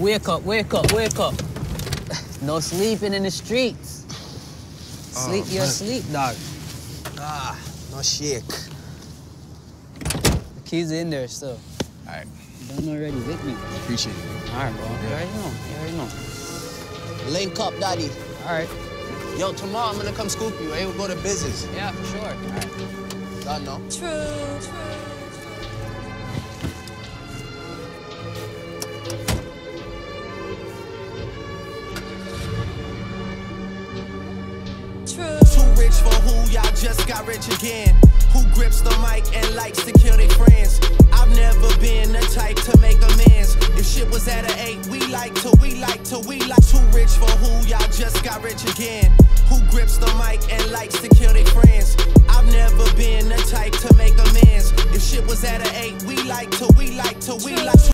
Wake up, wake up, wake up. No sleeping in the streets. Sleep Oh, your man. sleep, dog. Ah, no shake. The keys in there still. All right, Done already with me. appreciate it. All right, bro. You already know. You already know. Link up, daddy. All right. Yo, tomorrow I'm gonna come scoop you. Hey, we'll go to business. Yeah, for sure. All right. Done, no? True, true. True. Rich for who, y'all just got rich again. Who grips the mic and likes to kill their friends? I've never been the type to make amends. If shit was at an eight, we like to, we like to, we like too rich for who, y'all just got rich again. Who grips the mic and likes to kill their friends? I've never been the type to make amends. If shit was at an eight, we like to, we like to, we like to.